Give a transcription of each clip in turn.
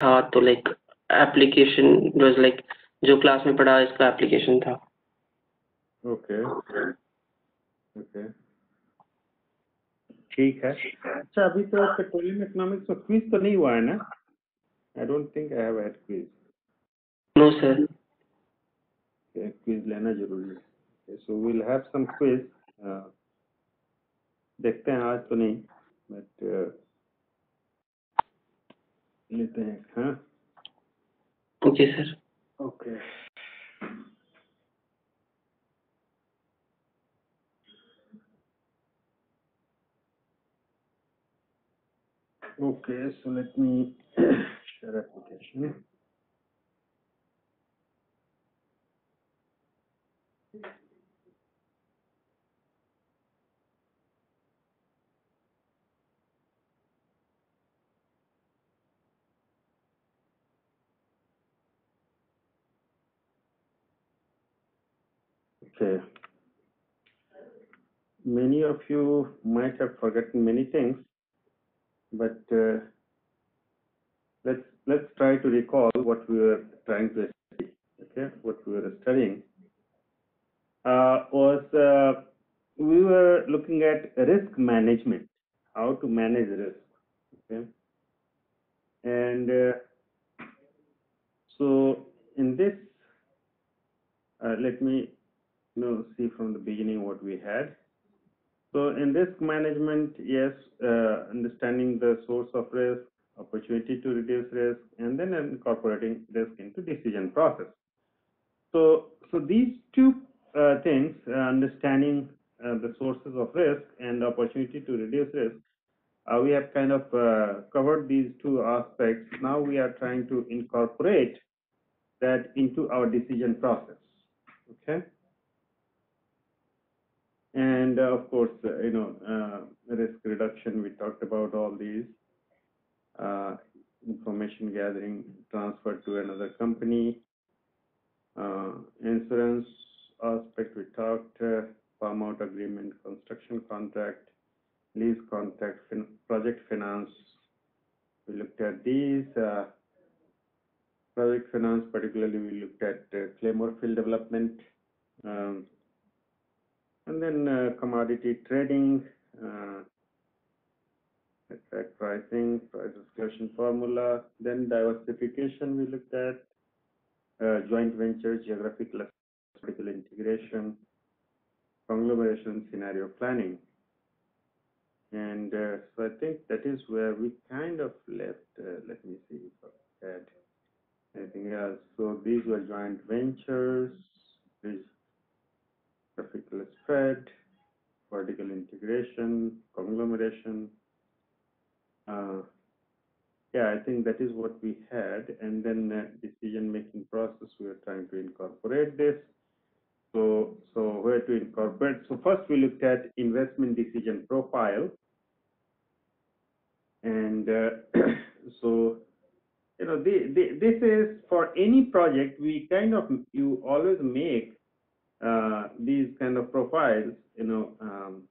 था तो like application was like जो क्लास में पढ़ा इसका एप्लीकेशन था। ओके ओके ठीक है। अच्छा अभी तो पेट्रोलियम इकोनॉमिक्स में क्विज तो नहीं हुआ है ना? I don't think I have had quiz no sir quiz लेना ज़रूरी है। So will have some quiz देखते हैं आज तो नहीं बट लेते हैं हाँ? जी sir. Okay. Okay so let me application Many of you might have forgotten many things, but uh, let's let's try to recall what we were trying to study. Okay, what we were studying uh, was uh, we were looking at risk management, how to manage risk. Okay, and uh, so in this, uh, let me you see from the beginning what we had. So in risk management, yes, uh, understanding the source of risk, opportunity to reduce risk, and then incorporating risk into decision process. So, so these two uh, things, uh, understanding uh, the sources of risk and opportunity to reduce risk, uh, we have kind of uh, covered these two aspects. Now we are trying to incorporate that into our decision process. Okay and uh, of course, uh, you know, uh, risk reduction, we talked about all these, uh, information gathering, transfer to another company, uh, insurance aspect, we talked, uh, farm out agreement, construction contract, lease contract, fin project finance, we looked at these, project finance, particularly we looked at Claymore field development, um, and then uh, commodity trading, uh, exact pricing, price discussion formula, then diversification we looked at, uh, joint ventures, geographic vertical integration, conglomeration scenario planning. And uh, so I think that is where we kind of left. Uh, let me see if I had anything else. So these were joint ventures. These graphical spread, vertical integration, conglomeration. Uh, yeah, I think that is what we had. And then uh, decision-making process, we are trying to incorporate this. So, so where to incorporate? So first we looked at investment decision profile. And uh, so, you know, the, the, this is for any project, we kind of, you always make uh, these kind of profiles, you know, um,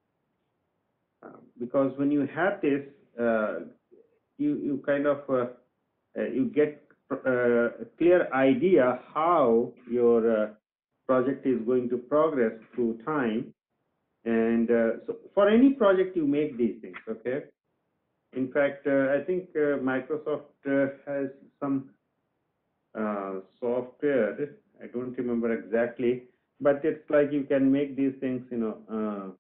uh, because when you have this, uh, you you kind of uh, uh, you get a clear idea how your project is going to progress through time, and so for any project you make these things, okay. In fact, I think Microsoft has some software. I don't remember exactly but it's like you can make these things you know uh,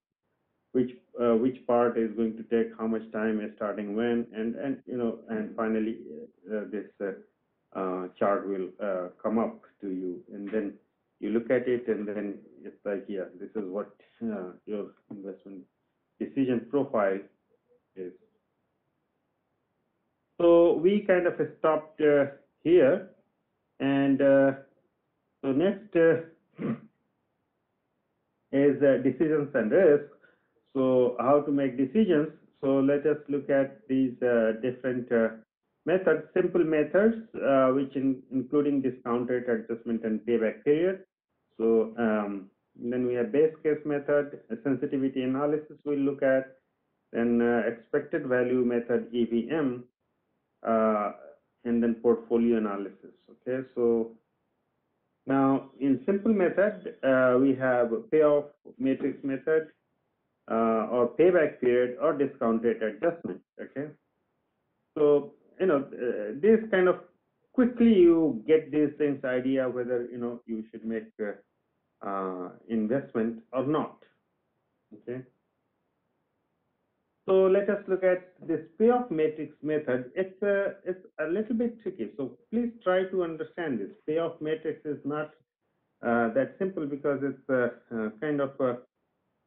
which uh, which part is going to take how much time is starting when and and you know and finally uh, this uh, uh, chart will uh, come up to you. And then you look at it and then it's like yeah this is what your investment decision profile is. So we kind of stopped here. And so next is decisions and risk. So how to make decisions. So let us look at these uh, different uh, methods, simple methods, uh, which in, including discount rate adjustment and payback period. So um, then we have base case method, sensitivity analysis we'll look at, then uh, expected value method EVM, uh, and then portfolio analysis. Okay, so now in simple method, uh, we have payoff matrix method uh, or payback period or discount rate adjustment. Okay, so you know uh, this kind of quickly you get these things idea whether you know you should make uh, uh, investment or not. Okay. So let us look at this payoff matrix method. It's a, it's a little bit tricky. So please try to understand this. Payoff matrix is not uh, that simple because it's uh, uh, kind of uh,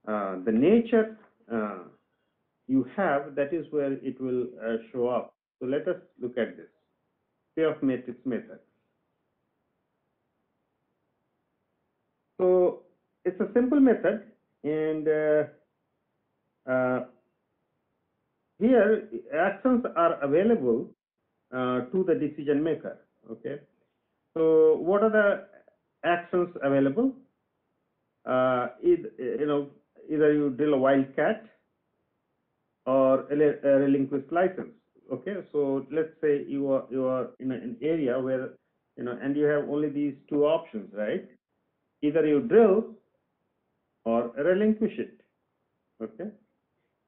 uh, the nature uh, you have, that is where it will show up. So let us look at this payoff matrix method. So it's a simple method and here actions are available uh, to the decision maker okay? So what are the actions available? Uh, either, you know either you drill a wildcat or relinquished license okay? So let's say you are you are in an area where you know and you have only these two options right? Either you drill or relinquish it okay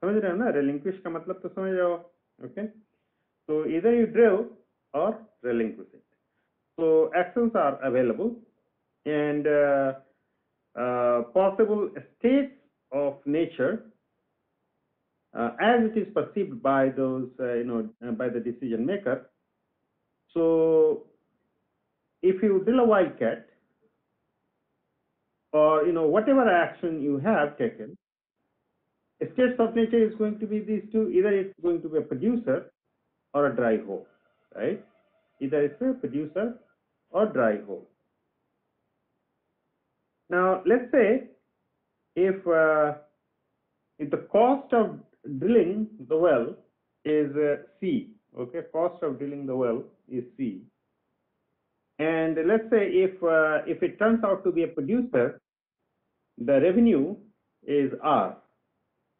समझ रहे हो ना relinquish का मतलब तो समझ रहे हो okay so either you drill or relinquish it so actions are available and uh, uh, possible states of nature uh, as it is perceived by those uh, you know uh, by the decision maker so if you drill a wildcat or you know whatever action you have taken states of nature is going to be these two. Either it's going to be a producer or a dry hole right? Either it's a producer or dry hole. Now let's say if uh, if the cost of drilling the well is uh, c okay? Cost of drilling the well is c. And let's say if uh, if it turns out to be a producer the revenue is r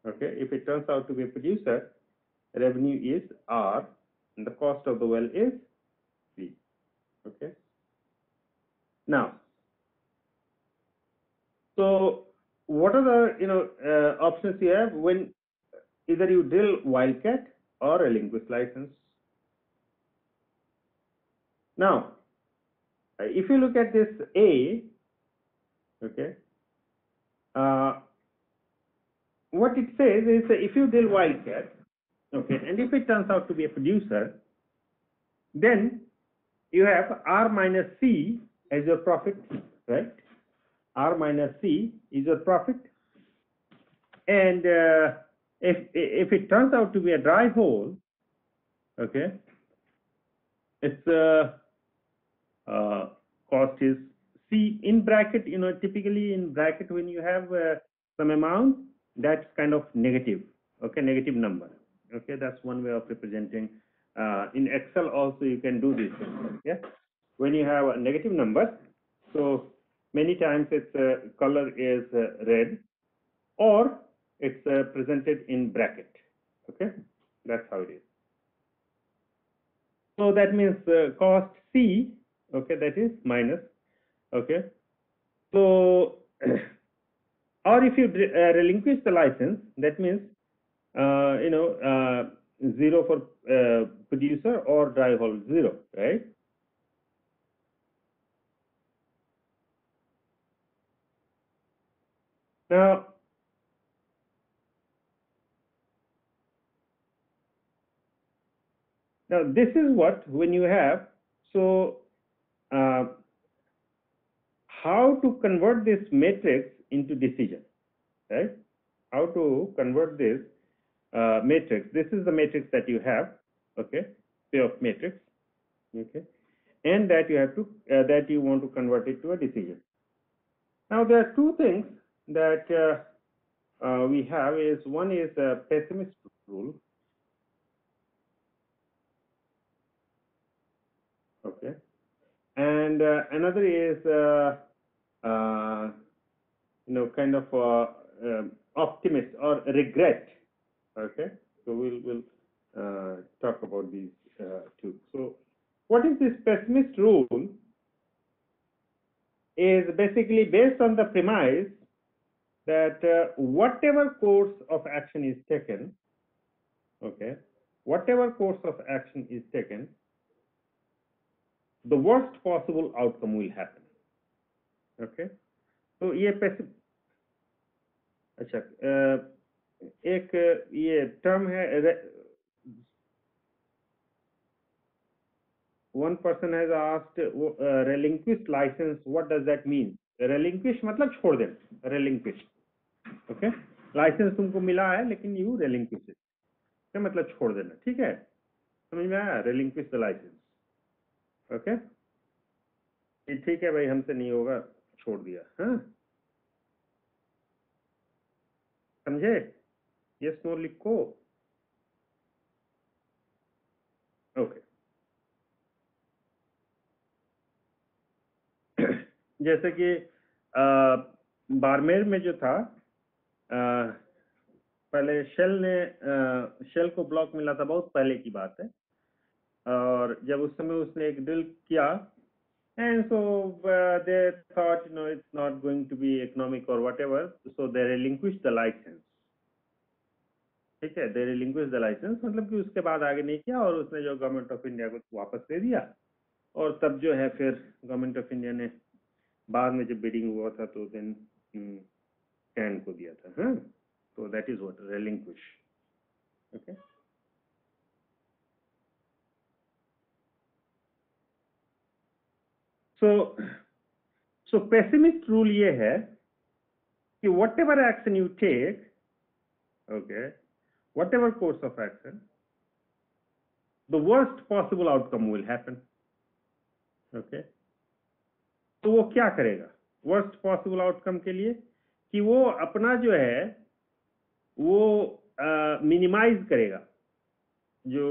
okay if it turns out to be a producer revenue is r and the cost of the well is c. Okay. Now so what are the you know uh, options you have when either you drill wildcat or relinquish license? Now if you look at this a okay uh, what it says is if you drill wildcat, okay, and if it turns out to be a producer, then you have R minus C as your profit, right? R minus C is your profit. And uh, if, if it turns out to be a dry hole, okay, its uh, uh, cost is C in bracket, you know, typically in bracket when you have uh, some amount, that's kind of negative okay? Negative number okay? That's one way of representing uh, in excel also you can do this yeah when you have a negative number so many times its uh, color is uh, red or it's uh, presented in bracket okay? That's how it is. So that means uh, cost c okay? That is minus okay? So or if you uh, relinquish the license, that means uh, you know uh, zero for uh, producer or dry hole zero, right? Now, now this is what when you have so uh, how to convert this matrix into decision, right? How to convert this uh, matrix. This is the matrix that you have, okay, payoff matrix, okay, and that you have to uh, that you want to convert it to a decision. Now there are two things that uh, uh we have is one is a pessimist rule, okay, and uh, another is uh, you know, kind of uh, uh, optimist or regret. Okay, so we'll we'll uh, talk about these two. So, what is this pessimist rule is basically based on the premise that uh, whatever course of action is taken okay whatever course of action is taken the worst possible outcome will happen okay तो ये पैसे अच्छा एक ये term है one person has asked relinquished license what does that mean relinquish मतलब छोड़ दे relinquish okay licence तुमको मिला है, लेकिन यू रेलिंक्विश क्या मतलब छोड़ देना, ठीक है? समझ में आया? रेलिंक्विश द लाइसेंस ओके ठीक है भाई, हमसे नहीं होगा। छोड़ दिया हाँ? समझे? यस नो लिखो। ओके जैसे कि बाड़मेर में जो था अ, पहले शेल ने अ, शेल को ब्लॉक मिला था बहुत पहले की बात है। और जब उस समय उसने एक ड्रिल किया and so they thought you know it's not going to be economic और whatever so they relinquish the license ठीक है? दे रिलिंक्विश द लाइसेंस मतलब कि उसके बाद आगे नहीं किया और उसने जो गवर्नमेंट ऑफ़ इंडिया को वापस दे दिया। और तब जो है फिर गवर्नमेंट ऑफ़ इंडिया ने बाद में जब बिडिंग हुआ था तो देन कैन को दिया था। हाँ? तो that is what relinquish okay so so pessimist rule ये है कि whatever action you take okay whatever course of action the worst possible outcome will happen okay तो वो क्या करेगा? वर्स्ट पॉसिबल आउटकम के लिए कि वो अपना जो है वो मिनिमाइज uh, करेगा। जो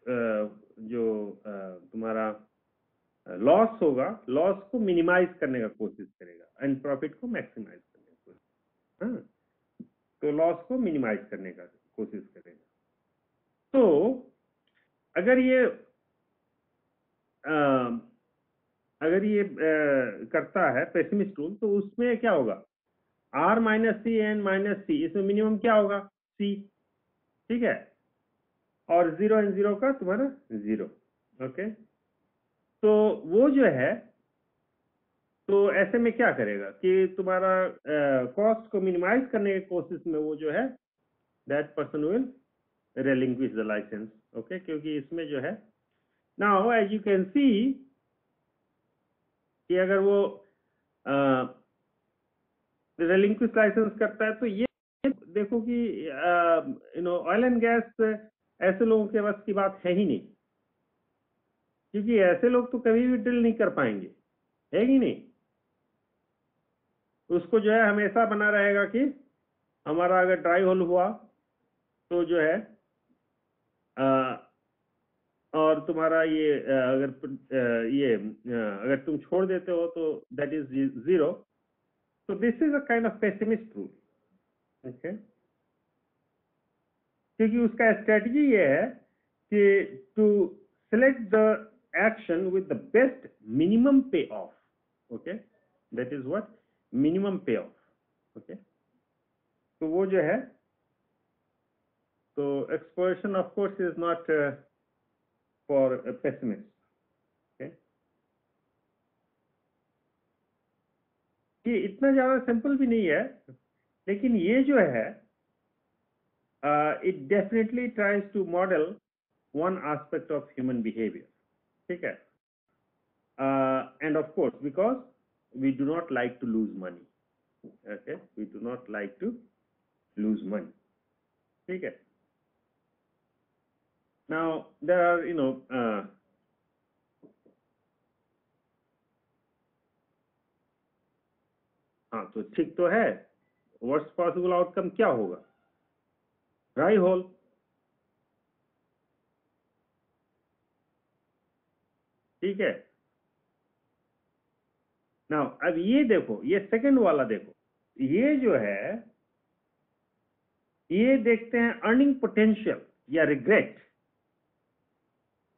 uh, जो uh, तुम्हारा लॉस होगा लॉस को मिनिमाइज करने का कोशिश करेगा एंड प्रॉफिट को मैक्सिमाइज करने का कोशिश हाँ तो लॉस को मिनिमाइज करने का कोशिश करेगा। तो अगर ये अ, अगर ये अ, करता है पेसिमिस्ट रूल तो उसमें क्या होगा? R minus C N minus C इसमें मिनिमम क्या होगा? सी ठीक है? और ज़ीरो एंड ज़ीरो का तुम्हारा ज़ीरो ओके तो वो जो है तो ऐसे में क्या करेगा कि तुम्हारा कॉस्ट को मिनिमाइज करने की कोशिश में वो जो है that person will relinquish the license, okay? क्योंकि इसमें जो है, now as you can see, कि अगर वो relinquish license करता है तो ये देखो कि you know oil and gas ऐसे लोगों के बस की बात है ही नहीं। क्योंकि ऐसे लोग तो कभी भी ड्रिल नहीं कर पाएँगे। है ही नहीं? उसको जो है हमेशा बना रहेगा कि हमारा अगर ड्राई होल हुआ तो जो है अ, और तुम्हारा ये अगर ये अगर तुम छोड़ देते हो तो दैट इज़ ज़ीरो तो this is a kind of pessimist rule okay क्योंकि उसका स्ट्रेटजी ये है कि to select the action with the best minimum payoff okay that is what minimum payoff okay तो वो जो है तो exploration of course is not uh, for a pessimist okay ये इतना ज्यादा सिंपल भी नहीं है लेकिन ये जो है it definitely tries to model one aspect of human behavior ठीक है? And of course because we do not like to lose money okay we do not like to lose money ठीक है? Now there are you know uh, हाँ तो ठीक तो है. Worst possible outcome क्या होगा? ड्राई होल ठीक है? ना अब ये देखो, ये सेकंड वाला देखो। ये जो है, ये देखते हैं अर्निंग पोटेंशियल या रिग्रेट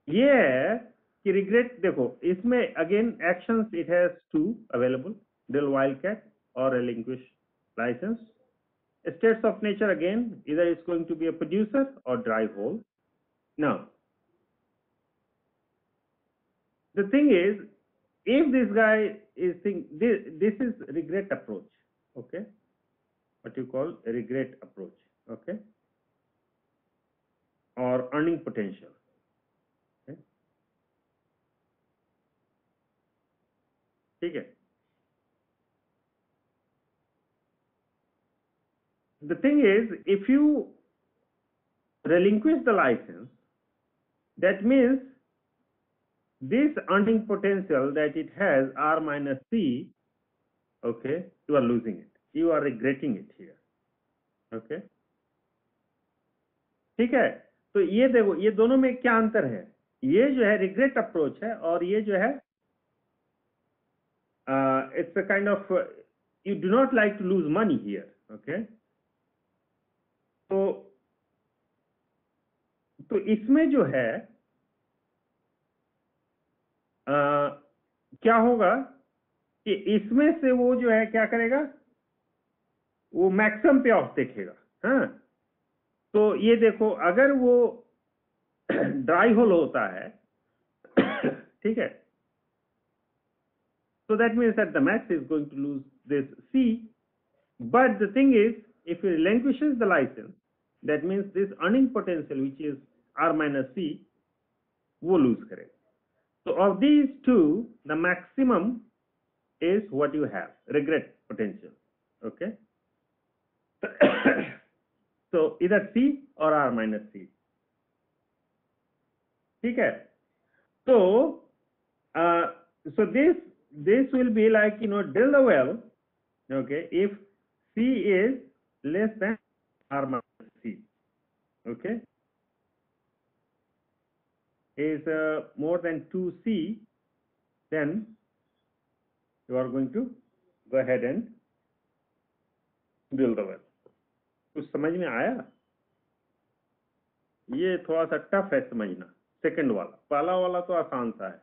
ये है कि रिग्रेट देखो, इसमें again actions it has two available drill wildcat और relinquish license states of nature again इधर is going to be a producer और ड्राइव होल ना the thing is if this guy is think this, this is regret approach okay what you call a regret approach okay or earning potential okay ठीक है the thing is if you relinquish the license that means this earning potential that it has r minus c okay you are losing it you are regretting it here okay ठीक है तो ये देखो ये दोनों में क्या अंतर है ये जो है रिग्रेट अप्रोच है और ये जो है it's a kind of you do not like to lose money here okay तो तो इसमें जो है क्या होगा कि इसमें से वो जो है क्या करेगा? वो मैक्सिमम पे ऑफ़ देखेगा, हा? तो ये देखो, अगर वो ड्राई होल होता है, ठीक है? So that means that the max is going to lose this C but the thing is if you language the license that means this earning potential which is R minus C वो lose करेगा। So of these two, the maximum is what you have, regret potential. Okay. so either C or R minus C. ठीक है. So uh, so this this will be like you know drill the well. Okay, if C is less than R minus C. Okay. Is uh, more than 2C, then you are going to go ahead and drill the well. कुछ समझ में आया? ये थोड़ा सा tough है समझना second वाला। पहला वाला तो आसान सा है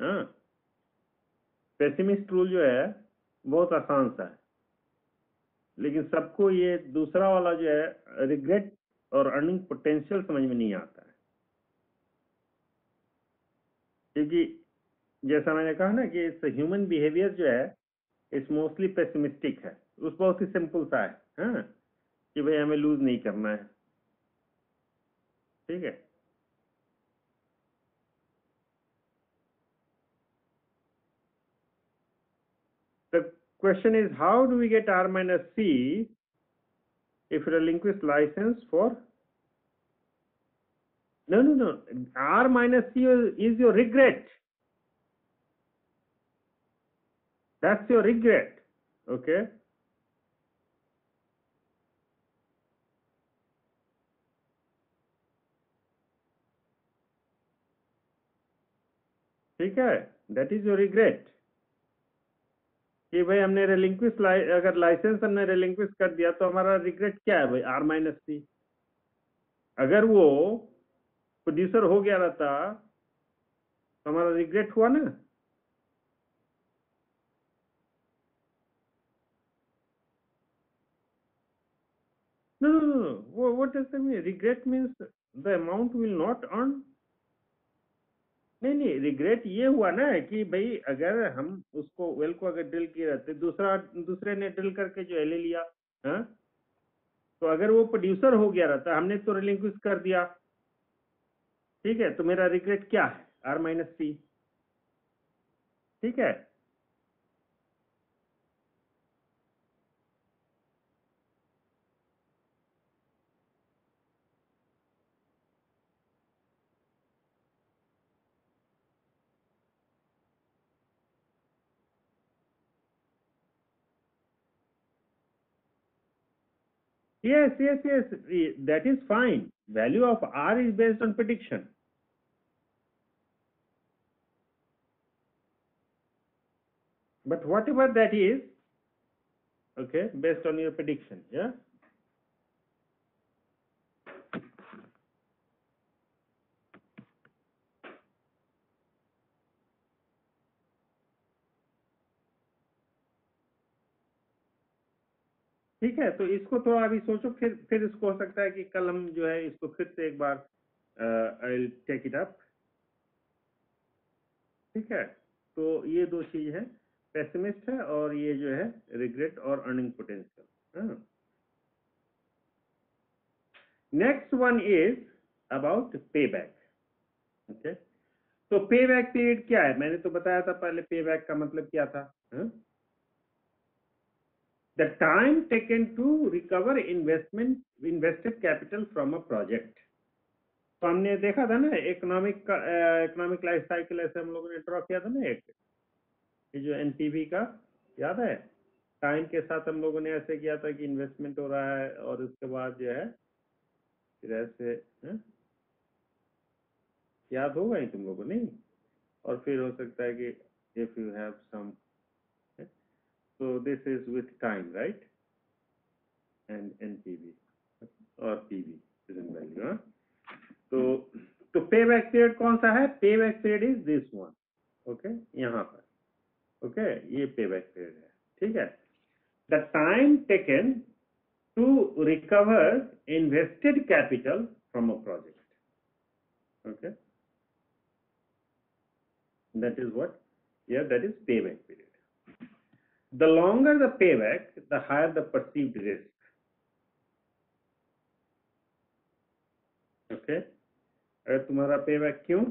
हाँ? पेसिमिस्ट रूल जो है बहुत आसान सा है। लेकिन सबको ये दूसरा वाला जो है रिग्रेट और अर्निंग पोटेंशियल समझ में नहीं आता है। क्योंकि जैसा मैंने कहा ना कि इस ह्यूमन बिहेवियर जो है इस मोस्टली पेसिमिस्टिक है। उस बहुत ही सिंपल सा है हाँ कि भाई हमें लूज नहीं करना है। ठीक है? The question is, how do we get R minus C if relinquish license for no no no. R minus C is your regret. That's your regret. Okay? ठीक है? दैट इज़ योर रिग्रेट कि भाई हमने relinquish अगर licence हमने relinquish कर दिया तो हमारा रिग्रेट क्या है भाई? आर माइनस सी अगर वो प्रोड्यूसर हो गया रहता हमारा रिग्रेट हुआ ना No, no, no, no. What, does that mean? Regret means the amount will not earn. नहीं नहीं रिग्रेट ये हुआ ना कि भाई अगर हम उसको वेल को अगर ड्रिल किए रहते दूसरा दूसरे ने ड्रिल करके जो है ले लिया हा? तो अगर वो प्रोड्यूसर हो गया रहता हमने तो रिलिंक्विश कर दिया ठीक है तो मेरा रिग्रेट क्या है आर माइनस सी ठीक है Yes, yes, yes. That is fine. Value of R is based on prediction. but whatever that is, okay, based on your prediction, yeah? ठीक है तो इसको थोड़ा अभी सोचो, फिर फिर इसको हो सकता है कि कल हम जो है इसको फिर से एक बार आई टेक इट अप ठीक है तो ये दो चीज़ है। पेसिमिस्ट है और ये जो है रिग्रेट और earning potential next one is about payback okay तो पे बैक पीरियड क्या है? मैंने तो बताया था पहले पे बैक का मतलब क्या था the time taken to recover investment invested capital from a project तो हमने देखा था ना इकोनॉमिक इकोनॉमिक लाइफ साइकिल ऐसे हम लोगों ने ड्रॉ किया था ना एक। ये जो एनपीवी का, याद है? टाइम के साथ हम लोगों ने ऐसे किया था कि इन्वेस्टमेंट हो रहा है और उसके बाद जो है, फिर ऐसे, है? याद होगा ही तुम लोगों नहीं और फिर हो सकता है कि if you have some so this is with time, right? And npv or pv present हाँ? तो तो पे बैक पीरियड कौन सा है? Payback period is this one okay यहाँ पर। Okay okay? ये पे बैक पीरियड है ठीक है the time taken to recover invested capital from a project okay that is what yeah that is payback period the longer the payback the higher the perceived risk okay अगर तुम्हारा payback क्यों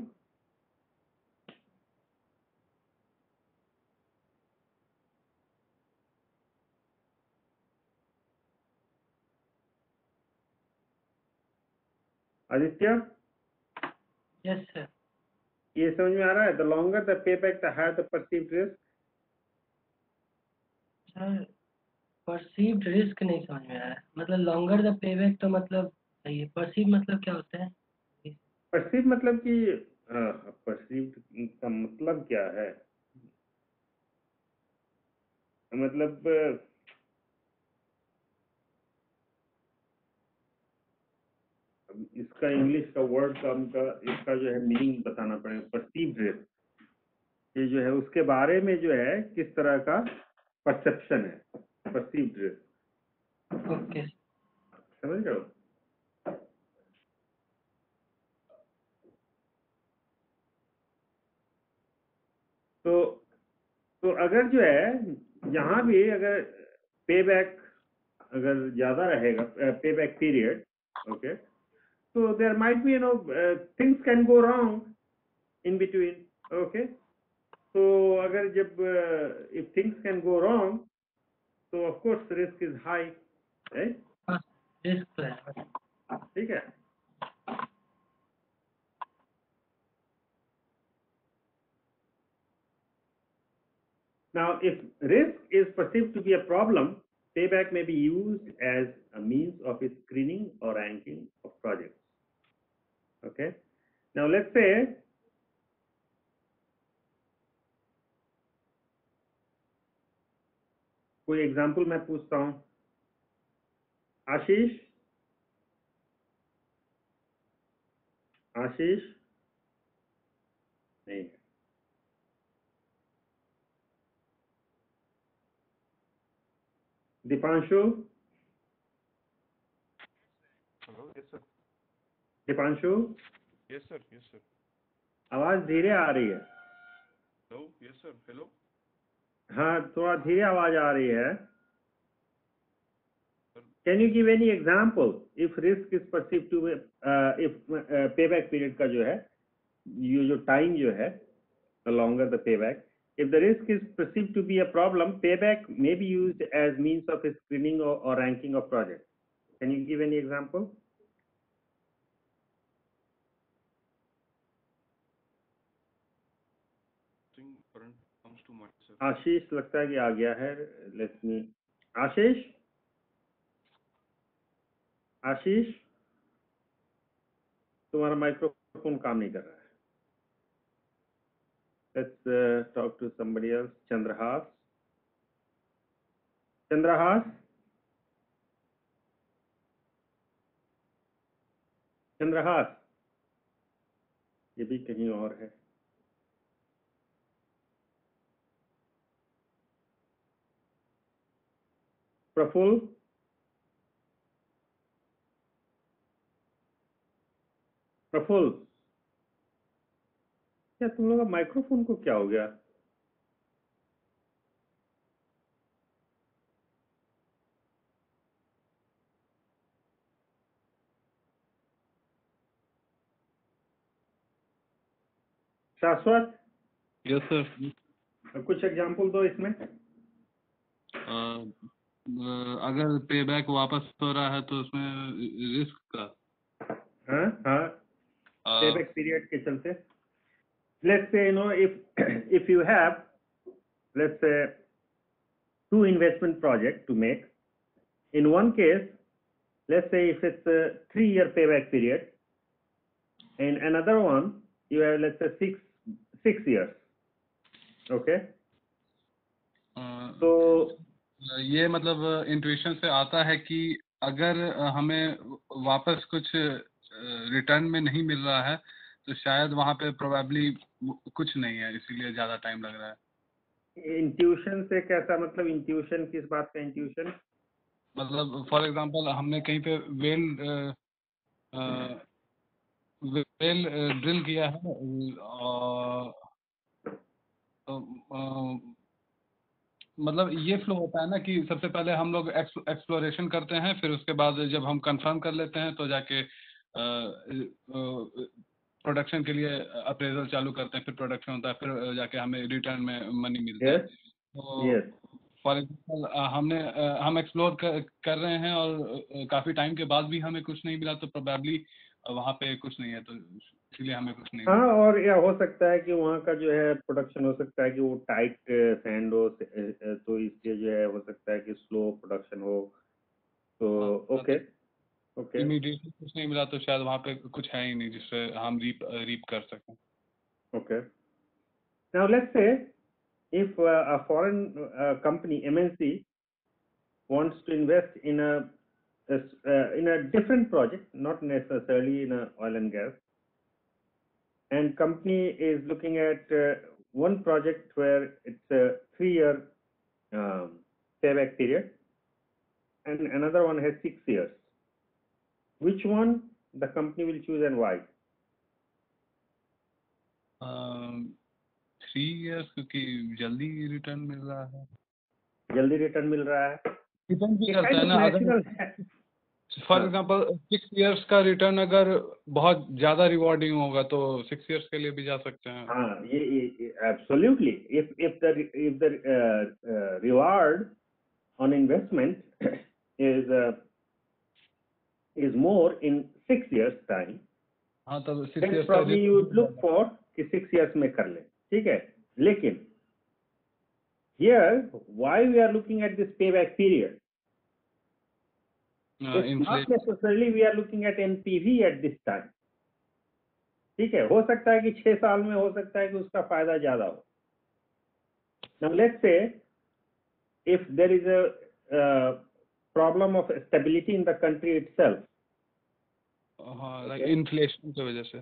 Aditya? Yes sir ये समझ में आ रहा है? The longer the payback the higher the perceived risk sir perceived risk नहीं समझ में आया मतलब लॉन्गर द पे बैक तो मतलब सही है। परसीव मतलब क्या होता है? परसीव मतलब कि परसीव्ड का मतलब क्या है? मतलब इसका इंग्लिश का वर्ड का उनका इसका जो है मीनिंग बताना पड़ेगा परसीव रिस्क ये जो है उसके बारे में जो है किस तरह का परसेप्शन है परसीव्ड रिस्क ओके। समझ रहे हो? तो तो अगर जो है यहाँ भी अगर पे बैक अगर ज़्यादा रहेगा payback period okay so there might be you know uh, things can go wrong in between okay so agar jab uh, if things can go wrong so of course risk is high right हाँ risk तो है ठीक है Now, if risk is perceived to be a problem, payback may be used as a means of screening or ranking of projects. Okay. Now, let's say कोई example मैं पूछता हूँ। आशीष? आशीष? नहीं Deepanshu hello yes sir Deepanshu? Yes sir yes sir आवाज़ धीरे आ रही है। Hello yes sir hello हाँ थोड़ा धीरे आवाज़ आ रही है। Can you give any example if risk is perceive payback period का जो है ये जो टाइम जो है the longer the payback if the risk is perceive to be problem payback may be use as means of screening और ranking of project can you give any example to Ashish लगता है कि आ गया है। Let me Ashish? आशीष? तुम्हारा microphone काम नहीं कर रहा है। Uh, talk to somebody else chandrahas chandrahas Chandrahas? ये भी कहीं और है। Praful? Praful? क्या तुम लोग माइक्रोफोन को क्या हो गया शाश्वत यस सर कुछ एग्जांपल दो इसमें. हाँ। अगर पे बैक वापस हो रहा है तो उसमें रिस्क का। पे बैक पीरियड के चलते। Let's say you know if if you have let's say two investment project to make in one case let's say if it's three year payback period in another one you have let's say six six years okay तो ये मतलब intuition से आता है कि अगर हमें वापस कुछ रिटर्न में नहीं मिल रहा है तो शायद वहाँ पे प्रोबेबली कुछ नहीं है इसीलिए ज़्यादा टाइम लग रहा है। इंट्यूशन से कैसा मतलब इंट्यूशन किस बात का इंट्यूशन मतलब फॉर एग्जांपल हमने कहीं पे वेल आ, वेल ड्रिल किया है और तो, अ, मतलब ये फ्लो होता है ना कि सबसे पहले हम लोग एक्सप्लोरेशन करते हैं फिर उसके बाद जब हम कंफर्म कर लेते हैं तो जाके प्रोडक्शन के लिए अप्रेजल चालू करते हैं फिर प्रोडक्शन होता है फिर जाके हमें रिटर्न में मनी मिलता है। तो फॉर एग्ज़ाम्पल हमने हम एक्सप्लोर कर, कर रहे हैं और काफ़ी टाइम के बाद भी हमें कुछ नहीं मिला तो प्रोबेबली वहाँ पे कुछ नहीं है तो इसलिए हमें कुछ नहीं हाँ और या हो सकता है कि वहाँ का जो है प्रोडक्शन हो सकता है कि वो टाइट सैंड हो अ, अ, तो इसलिए जो है हो सकता है कि स्लो प्रोडक्शन हो। तो ओके ओके इमीडिएटली कुछ नहीं मिला तो शायद वहाँ पे कुछ है ही नहीं जिससे हम रीप रीप कर सकें। Okay now let's say if uh, a foreign uh, company MNC wants to invest in a, uh, in a different project not necessarily in a oil and gas and company is looking at uh, one project where it's a three year um, payback period and another one has six years which one the company will choose and why three years क्योंकि जल्दी return मिल रहा है जल्दी return मिल रहा है depend भी करता है ना? अगर फॉर एग्ज़ाम्पल सिक्स ईयर्स का रिटर्न अगर बहुत ज़्यादा रिवॉर्डिंग होगा तो सिक्स ईयर्स के लिए भी जा सकते हैं। हाँ ये absolutely if if the if the reward on investment is is more in six years time हाँ तो six years you look for कि सिक्स ईयर्स में कर ले। ठीक है? लेकिन here why we are looking at this payback period it's not necessarily we are looking at NPV at this time ठीक है हो सकता है कि छह साल में हो सकता है कि उसका फ़ायदा ज़्यादा हो now let's say if there is a uh, problem of stability in the country itself हाँ Okay. इन्फ्लेशन की वजह से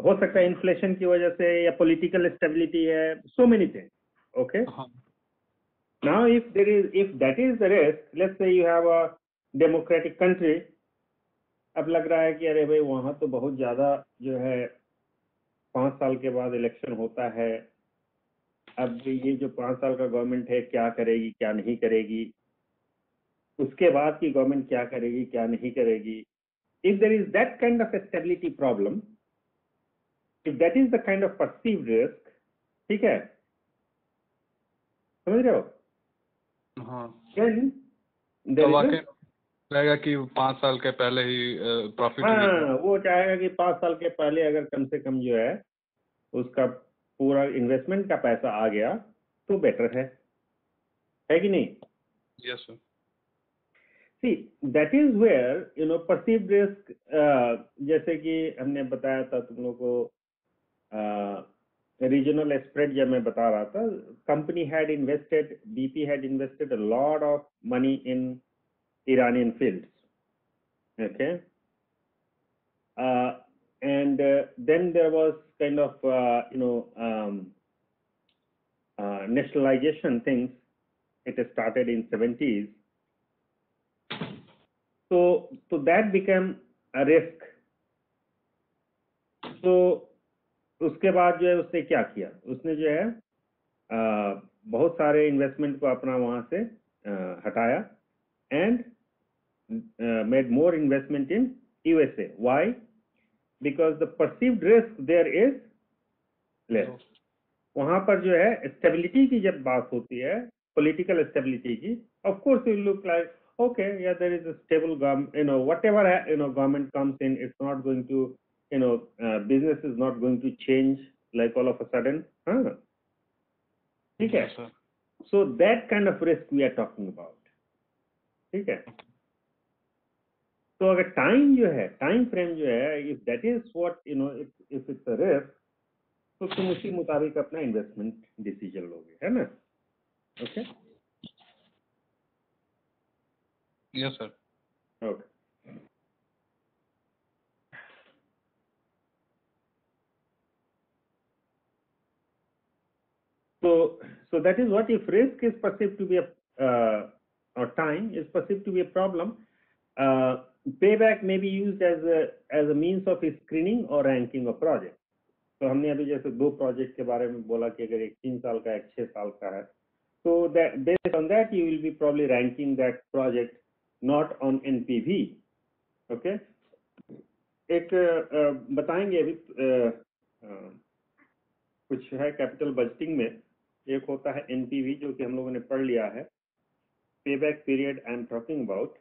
हो सकता है इन्फ्लेशन की वजह से या पॉलिटिकल स्टेबिलिटी है so many things okay हाँ Now, if there is, if that is the risk, let's say you have a democratic country, अब लग रहा है कि अरे भाई वहाँ तो बहुत ज़्यादा जो है पाँच साल के बाद इलेक्शन होता है अब ये जो पाँच साल का गवर्नमेंट है क्या करेगी क्या नहीं करेगी उसके बाद की गवर्नमेंट क्या करेगी क्या नहीं करेगी if there is that kind of a stability problem if that is the kind of perceived risk ठीक है समझ रहे हो हाँ। then तो कि पाँच साल के पहले ही प्रॉफिट हाँ वो चाहेगा कि पाँच साल के पहले अगर कम से कम जो है उसका पूरा इन्वेस्टमेंट का पैसा आ गया तो बेटर है। है कि नहीं? Yes sir see that is where you know perceive risk जैसे कि हमने बताया था तुम लोग को regional spread yeah, main bata raha tha. company had invested bp had invested a lot of money in iranian fields. Okay? Uh, and uh, then there was kind of uh, you know um, uh, nationalization things. It started in 70s so so that became a risk. So उसके बाद जो है उसने क्या किया? उसने जो है बहुत सारे इन्वेस्टमेंट को अपना वहाँ से हटाया and made more investment in USA why because the perceive risk there is less वहाँ पर जो है स्टेबिलिटी की जब बात होती है पॉलिटिकल स्टेबिलिटी की of course you look like okay या there is a stable you know whatever you know government comes in it's not going to you know uh, business is not going to change like all of a sudden huh? ठीक है so that kind of risk we are talking about ठीक है तो अगर time जो है time frame जो है if that is what you know if it's a risk तो तुम उसी मुताबिक अपना इन्वेस्टमेंट डिसीज़न लोगे है ना okay Yes, sir. Okay. So, so that is what if risk is perceived to be a, uh, or time is perceived to be a problem, uh, payback may be used as a, as a means of screening or ranking of project. तो हमने अभी जैसे दो project के बारे में बोला कि अगर एक तीन साल का एक छह साल का है so that based on that you will be probably ranking that project not on NPV. Okay. एक अ, बताएंगे अभी अ, अ, कुछ है कैपिटल बजटिंग में एक होता है एनपीवी जो कि हम लोगों ने पढ़ लिया है payback period I am talking about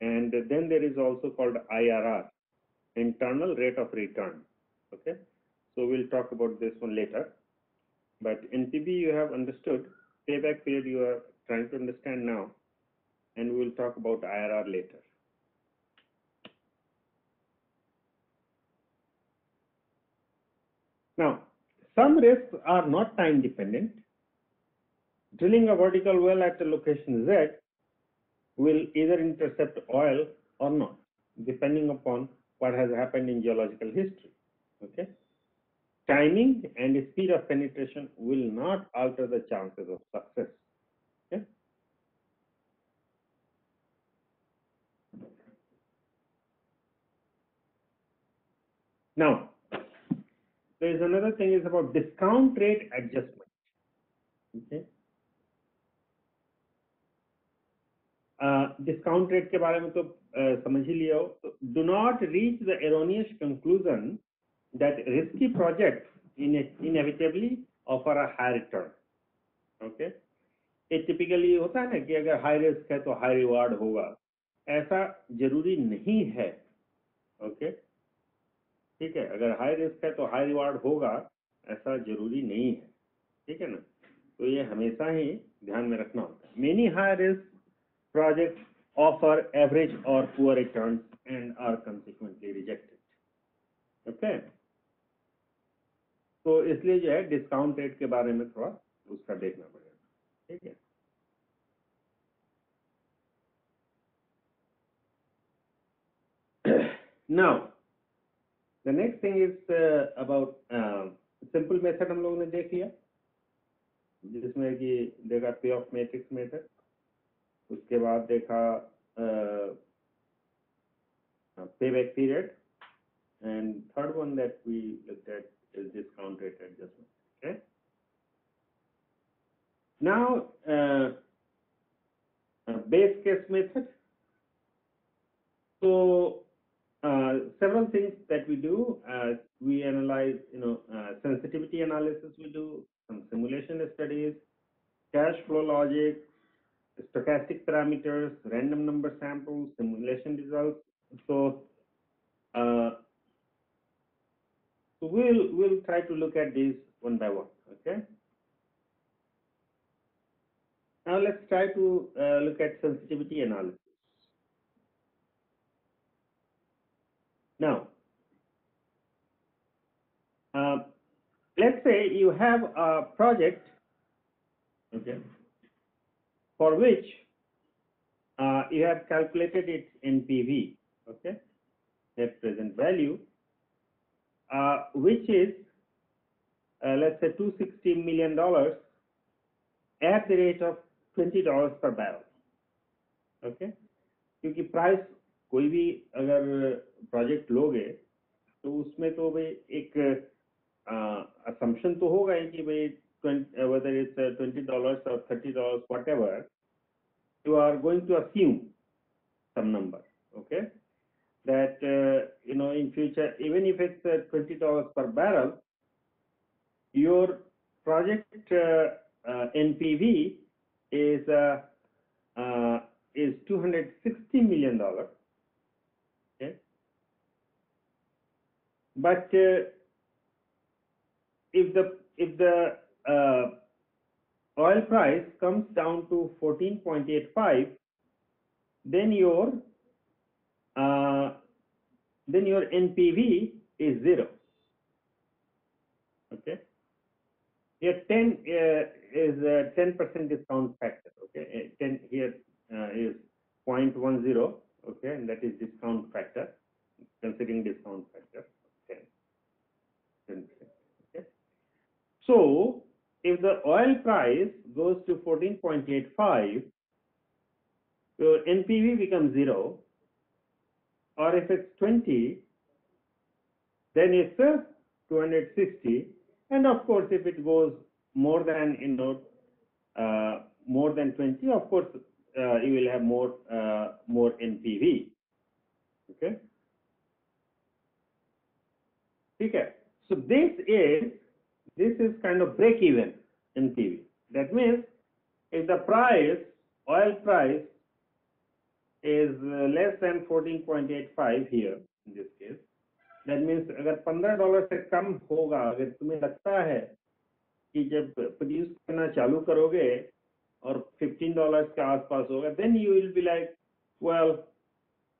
and then there is also called IRR, internal rate of return. Okay, so we'll talk about this one later. But NPV you have understood, payback period you are trying to understand now, and we will talk about IRR later. Some risks are not time dependent. Drilling a vertical well at a location Z will either intercept oil or not, depending upon what has happened in geological history. Okay. Timing and speed of penetration will not alter the chances of success. Okay. Now, there is another thing is about discount rate adjustment. Okay. Discount rate के बारे में तो uh, समझ ही लिया हो do not reach the erroneous conclusion that risky project inevitably offer a high return okay ये typically होता है ना कि अगर हाई रिस्क है तो हाई रिवार्ड होगा ऐसा ज़रूरी नहीं है ओके ठीक है, अगर हाई रिस्क है तो हाई रिवार्ड होगा, ऐसा ज़रूरी नहीं है, ठीक है ना तो ये हमेशा ही ध्यान में रखना होता है many high risk projects offer average or poor returns and are consequently rejected. Okay. तो इसलिए जो है डिस्काउंट रेट के बारे में थोड़ा उसका देखना पड़ेगा, ठीक है now the next thing is uh, about uh, simple method हम लोगों ने देख लिया जिसमें कि देखा पे ऑफ मैट्रिक्स मेथड उसके बाद देखा payback period and third one that we looked at is discount rate adjustment okay now uh, uh, base case method so uh, several things that we do uh, we analyze you know uh, sensitivity analysis we do some simulation studies cash flow logic stochastic parameters, random number samples, simulation results. So, uh, so we'll we'll try to look at these one by one. Okay. Now let's try to uh, look at sensitivity analysis. Now, uh, let's say you have a project. Okay for which uh, you have calculated its NPV, okay, net present value, uh, which is, uh, let's say, $260 million at the rate of $20 per barrel, okay, क्योंकि price कोई भी अगर project लोगे तो उसमें तो भाई एक असम्पशन तो होगा ही कि भाई whether it's uh, 20 dollars or 30 dollars whatever you are going to assume some number okay that uh, you know in future even if it's uh, 20 dollars per barrel your project uh, uh, npv is uh, uh, is 260 million but uh, if the if the uh, oil price comes down to 14.85 then your uh, then your npv is zero. Okay? Here 10 uh, is a 10% discount factor okay? Uh, 10 here uh, is 0.10 okay? And that is discount factor considering discount factor 10 10%, okay so if the oil price goes to 14.85 your npv becomes zero. Or if it's 20 then it's uh, 260 and of course if it goes more than you know uh, more than 20 of course uh, you will have more uh, more npv okay? Okay. So this is this is kind of break even NPV. That means if the price, oil price is less than 14.85 here in this case, that means अगर 15 dollar से कम होगा अगर तुम्हें लगता है कि जब produce करना चालू करोगे और 15 डॉलर के आसपास होगा then you will be like well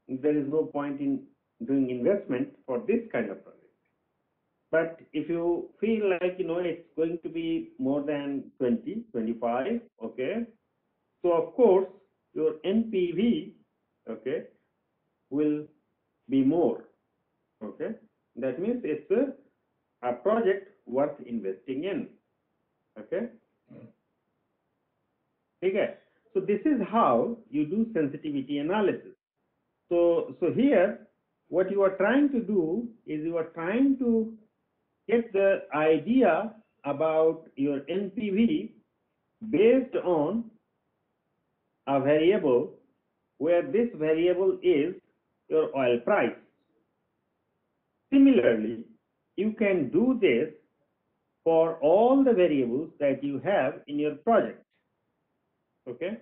there is no point in doing investment for this kind of project but if you feel like you know it's going to be more than 20 25 okay? So of course your npv okay will be more okay? That means it's a, a project worth investing in okay? Okay. So this is how you do sensitivity analysis. So so here what you are trying to do is you are trying to get the idea about your npv based on a variable where this variable is your oil price Similarly, you can do this for all the variables that you have in your project. Okay,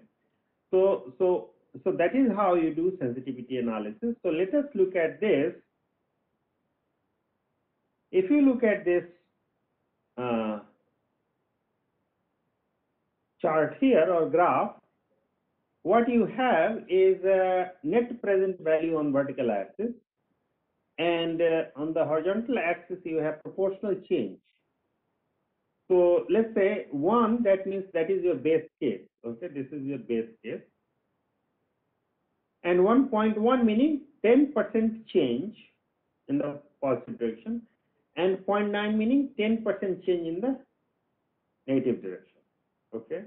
so so so that is how you do sensitivity analysis. So let us look at this. If you look at this uh, chart here or graph, what you have is a net present value on vertical axis and uh, on the horizontal axis you have proportional change. So let's say one that means that is your base case. Okay this is your base case. And 1.1 meaning 10% change in the positive direction and 0.9 meaning 10% change in the negative direction okay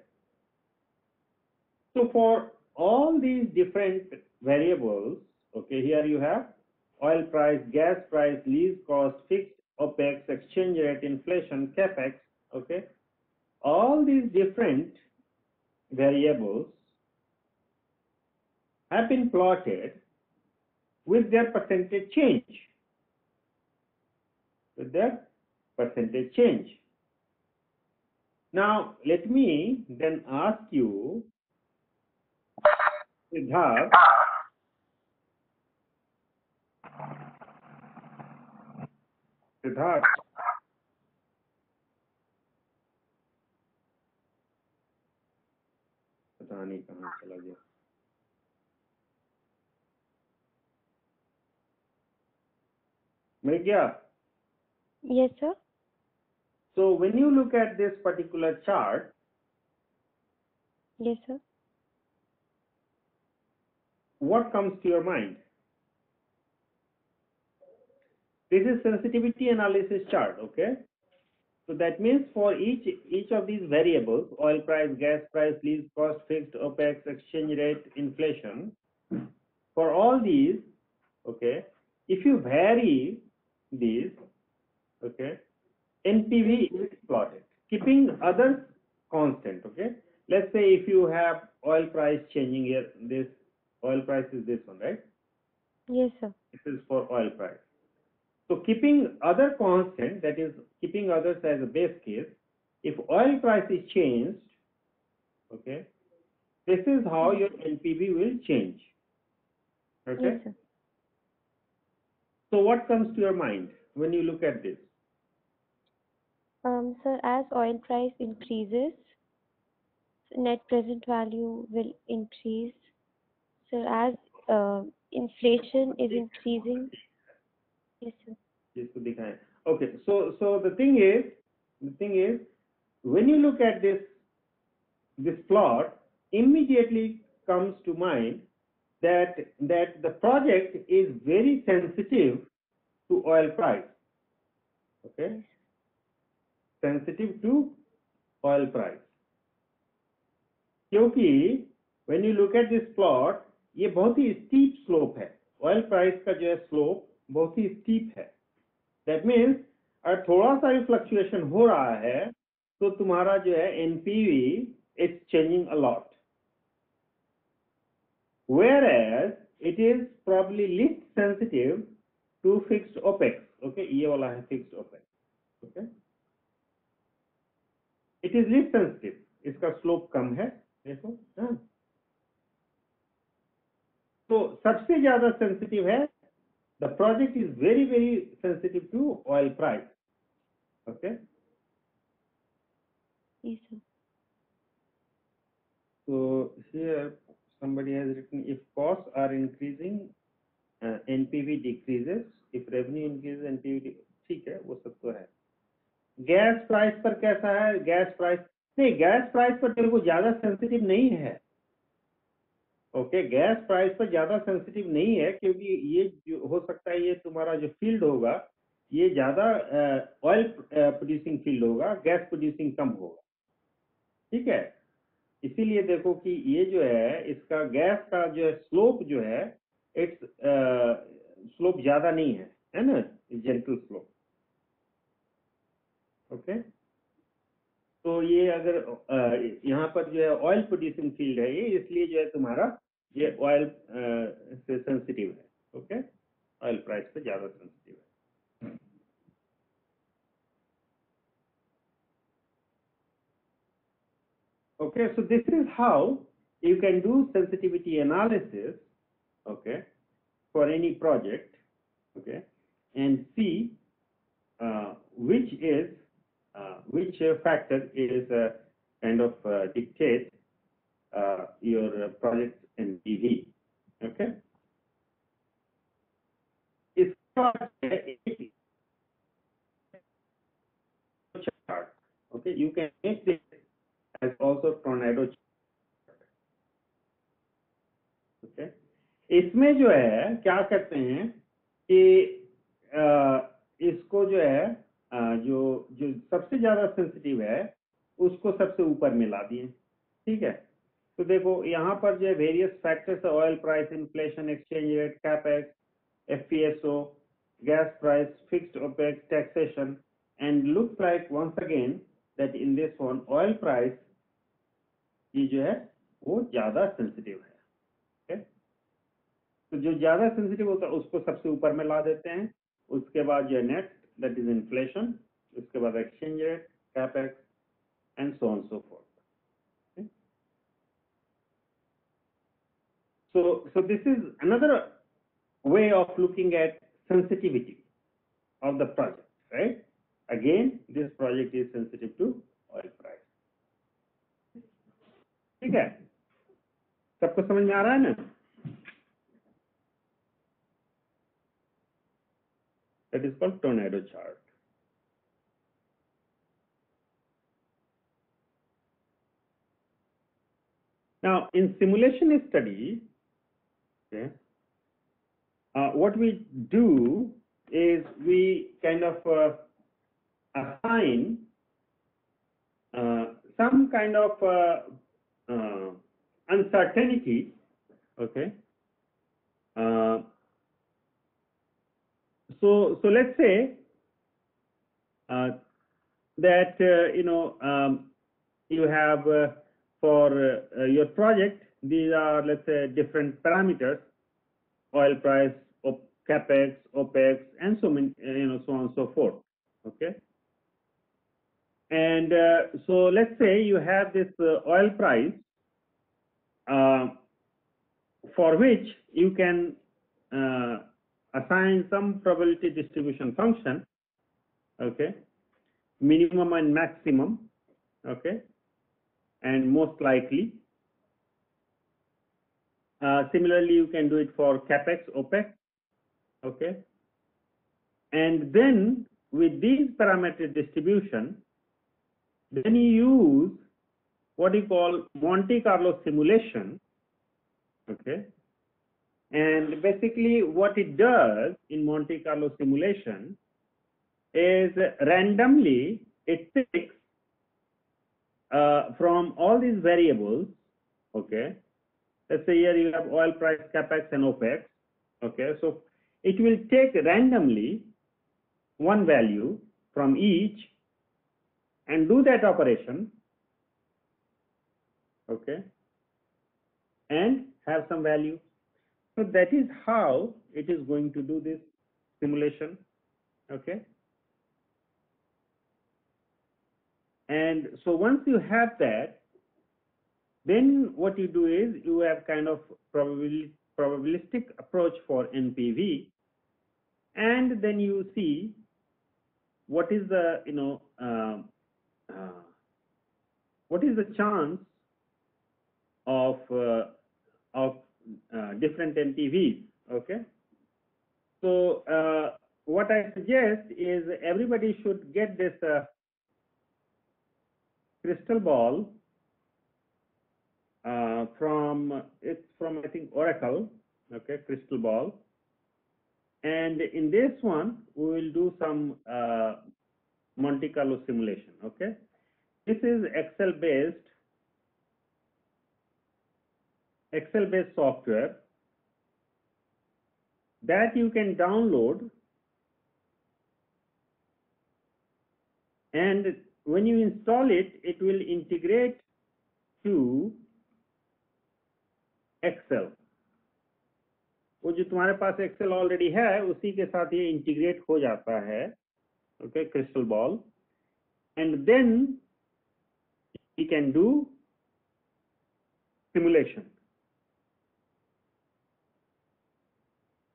so for all these different variables okay here you have oil price, gas price, lease cost, fixed OPEX, exchange rate, inflation, capex, okay? All these different variables have been plotted with their percentage change With their percentage change. Now, let me then ask you, Siddharth, Siddharth पता नहीं कहाँ चला गया मिल गया Yes, sir. so when you look at this particular chart Yes, sir. what comes to your mind this is sensitivity analysis chart okay so that means for each each of these variables oil price gas price lease cost fixed opex exchange rate inflation for all these, okay, if you vary these, okay, NPV is plotted, keeping others constant, okay. Let's say if you have oil price changing here, this oil price is this one, right? Yes, sir. This is for oil price. So keeping other constant, that is keeping others as a base case, if oil price is changed, okay, this is how your NPV will change. Okay. Yes, sir. So what comes to your mind when you look at this? Um, sir, as oil price increases, net present value will increase. So as uh, inflation is increasing, yes, sir. जिसको दिखाएं. Okay, so so the thing is, the thing is, when you look at this this plot, immediately comes to mind that that the project is very sensitive to oil price. Okay, Sensitive to oil price. क्योंकि when you look at this plot, ये बहुत ही steep slope है. Oil price का जो है slope बहुत ही steep है. That means अगर थोड़ा सा भी fluctuation हो रहा है, तो तुम्हारा जो है NPV is changing a lot. Whereas it is probably least sensitive to fixed OPEX. Okay, ये वाला है fixed OPEX. Okay. It is least sensitive. इसका slope कम है. देखो हाँ. तो सबसे ज़्यादा sensitive है is very very sensitive to oil price okay Yes, sir. so here somebody has written if costs are increasing uh, npv decreases if revenue increases npv ठीक है वो सब तो है गैस प्राइस पर कैसा है? गैस प्राइस नहीं, गैस प्राइस पर तेरे को ज़्यादा सेंसिटिव नहीं है। ओके गैस प्राइस पर ज़्यादा सेंसिटिव नहीं है क्योंकि ये जो हो सकता है, ये तुम्हारा जो फ़ील्ड होगा, ये ज़्यादा ऑयल प्रोड्यूसिंग फ़ील्ड होगा, गैस प्रोड्यूसिंग कम होगा। ठीक है? इसीलिए देखो कि ये जो है, इसका गैस का जो है स्लोप जो है इट्स स्लोप ज़्यादा नहीं है है ना? Gentle slope okay? तो ये अगर यहाँ पर जो है ऑयल प्रोड्यूसिंग फ़ील्ड है ये, इसलिए जो है तुम्हारा ये ऑयल से सेंसिटिव है, ओके? ऑयल प्राइस पे ज़्यादा सेंसिटिव है। Okay so this is how you can do sensitivity analysis okay for any project okay and see which is which uh, factor is uh, kind of uh, dictate uh, your uh, project NPV, okay. It's not a chart, okay. You can make this as also tornado chart. Okay. इसमें जो है क्या करते हैं कि अ, इसको जो है अ, जो जो सबसे ज़्यादा सेंसिटिव है, उसको सबसे ऊपर मिला दिए। ठीक है? तो देखो, यहाँ पर जो है various factors oil price inflation exchange rate capex FPSO gas price, fixed opex, taxation, and looks like once again that in this one, oil price ये जो है, वो ज़्यादा सेंसिटिव है। okay? तो जो ज़्यादा सेंसिटिव होता है, उसको सबसे ऊपर में ला देते हैं। उसके बाद जो है नेक्स्ट दैट इज इन्फ्लेशन उसके बाद exchange rate capex and so on so fourth so so this is another way of looking at sensitivity of the project right again this project is sensitive to oil price ठीक है सबको समझ में आ रहा है ना That is called tornado chart. Now in simulation study okay uh, what we do is we kind of uh, assign uh, some kind of uh, uh, uncertainty, okay, Uh, so, so let's say uh, that uh, you know um, you have uh, for uh, your project these are let's say different parameters oil price op capex opex and so many uh, you know so on and so forth okay? And uh, so let's say you have this uh, oil price uh, for which you can uh, assign some probability distribution function okay minimum and maximum okay and most likely uh, similarly you can do it for capex opex okay and then with these parametric distribution then you use what you call Monte Carlo simulation okay and basically what it does in Monte Carlo simulation is randomly it picks uh, from all these variables okay? Let's say here you have oil price capex and opex okay? So it will take randomly one value from each and do that operation okay? And have some value so that is how it is going to do this simulation okay? And so once you have that then what you do is you have kind of probabilistic approach for NPV and then you see what is the you know uh, uh, what is the chance of of uh, different NPVs okay? So uh, what I suggest is everybody should get this uh, crystal ball uh, from it's from I think Oracle okay crystal ball. And in this one we will do some uh, Monte Carlo simulation okay? This is Excel based Excel based software that you can download and when you install it it will integrate to Excel वो जो तुम्हारे पास Excel already है उसी के साथ ये integrate हो जाता है okay crystal ball and then you can do simulation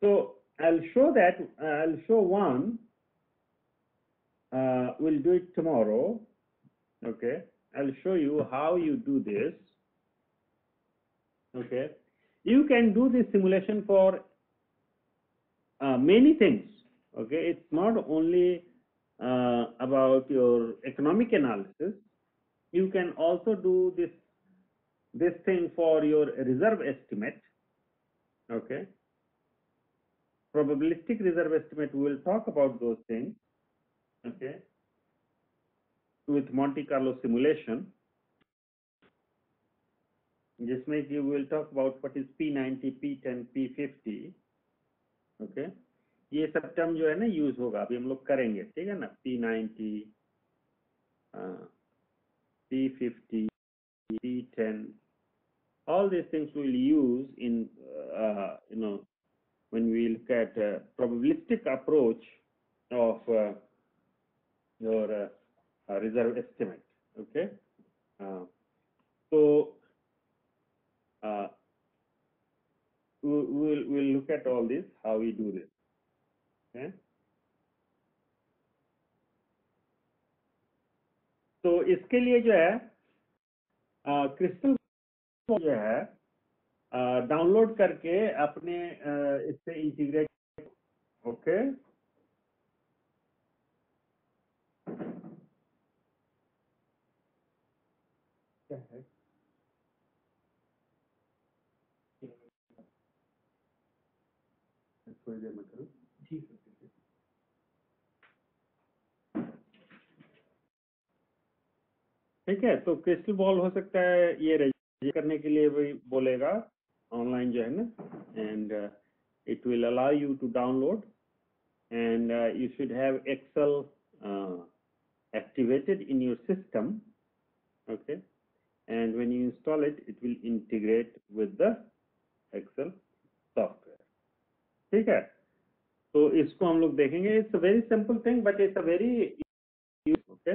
so i'll show that i'll show one uh, we'll do it tomorrow okay? I'll show you how you do this okay? You can do this simulation for uh, many things okay? It's not only uh, about your economic analysis. You can also do this this thing for your reserve estimate okay probabilistic reserve estimate we will talk about those things okay with monte carlo simulation जिसमें कि we will talk about what is P90, P10, P50, okay? ये सब term जो है ना use होगा अभी हम लोग करेंगे ठीक है ना P90, uh, P50, P10, all these things we'll use in, uh, you know, when we look at uh, probabilistic approach of uh, your uh, uh, reserve estimate, okay? Uh, so, uh, we will we'll look at all this, how we do this. Okay? तो इसके लिए जो है crystal जो है download करके अपने इससे इंटीग्रेट ओके क्या है? थोड़ी देर में करूँ। ठीक है ठीक है ठीक है तो क्रिस्टल बॉल हो सकता है ये रजिस्टर करने के लिए भी बोलेगा। ऑनलाइन जो है ना and it will allow you to download and uh, you should have excel uh, activated in your system okay and when you install it it will integrate with the excel software ठीक है तो इसको हम लोग देखेंगे it's a very simple thing but it's a very okay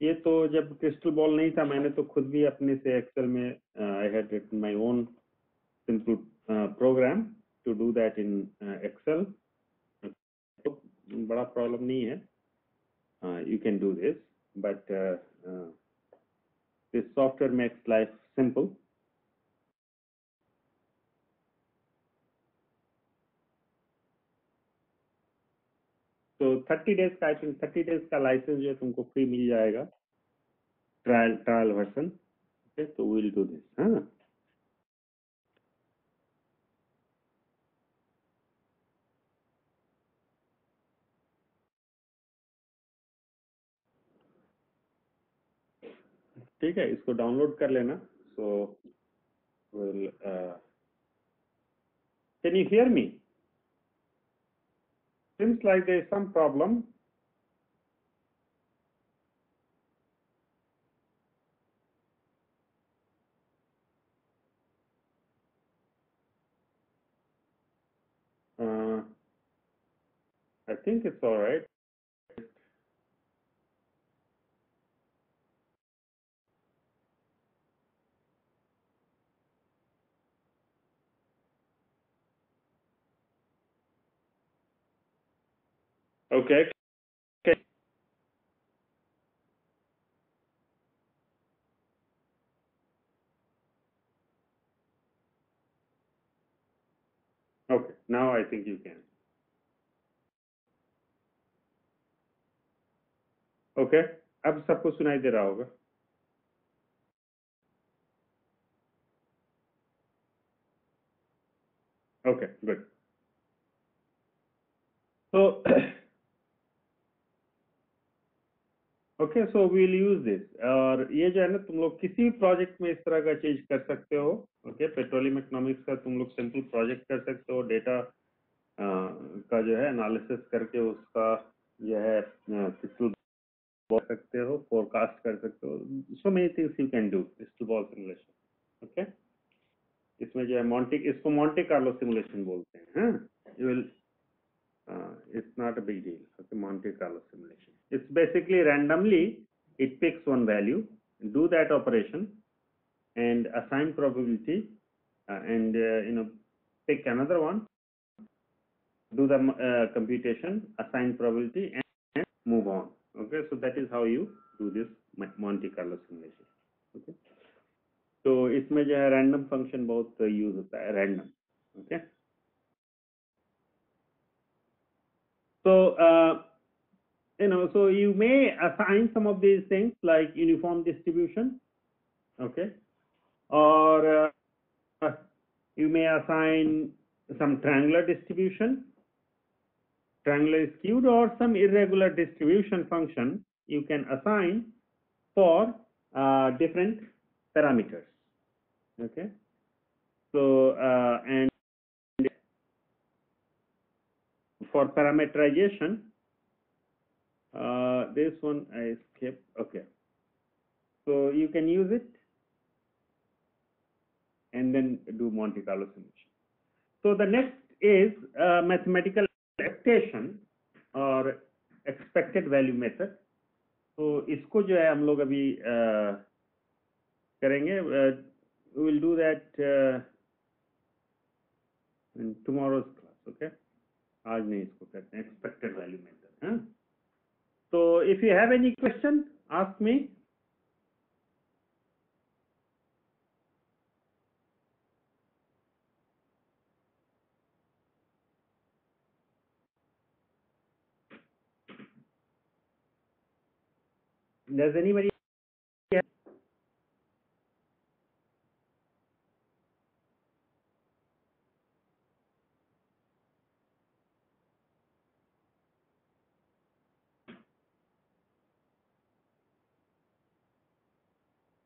ये तो जब क्रिस्टल बॉल नहीं था मैंने तो खुद भी अपने से एक्सेल में I had written my own simple programme to do that in Excel तो बड़ा प्रॉब्लम नहीं है you can do this but this software makes life simple तो 30 डेज का आई थिंक 30 डेज का लाइसेंस जो है तुमको फ्री मिल जाएगा ट्रायल ट्रायल वर्जन ओके तो विल डू दिस हाँ ठीक है इसको डाउनलोड कर लेना so will can you hear me seems like there is some problem uh, I think it's all right Okay. Okay. Okay, now I think you can. Okay, अब सबको सुनाई दे रहा होगा Okay, good. So okay so we'll use this और ये जो है ना, तुम लोग किसी भी प्रोजेक्ट में इस तरह का चीज़ कर सकते हो। ओके पेट्रोलियम इकोनॉमिक्स का तुम लोग सिंपल प्रोजेक्ट कर सकते हो। डेटा का जो है एनालिसिस करके उसका जो है पिस्टल बॉल सकते हो फोरकास्ट कर सकते हो। So many things you can do crystal ball simulation okay इसमें जो है मॉन्टी इसको मॉन्टे कार्लो सिमुलेशन बोलते हैं you will it's not a big deal okay, monte carlo simulation it's basically randomly it picks one value do that operation and assign probability uh, and uh, you know pick another one do the uh, computation assign probability and, and move on okay so that is how you do this monte carlo simulation okay तो इसमें जो है random function बहुत use होता है random okay okay? you know, so you may assign some of these things like uniform distribution, okay, or uh, you may assign some triangular distribution, triangular skewed, or some irregular distribution function you can assign for uh, different parameters, okay. So, uh, and for parameterization, uh, this one I skipped. Okay. So you can use it and then do Monte Carlo simulation. So the next is uh, mathematical expectation or expected value method. तो इसको जो है हम लोग अभी uh, करेंगे we will do that uh, in tomorrow's class okay आज नहीं इसको कहते हैं एक्सपेक्टेड वैल्यू मेथड है So if you have any question, ask me. Does anybody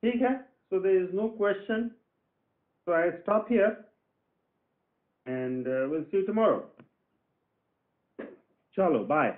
ठीक है so there is no question so I stop here and uh, we'll see you tomorrow. Chalo, bye.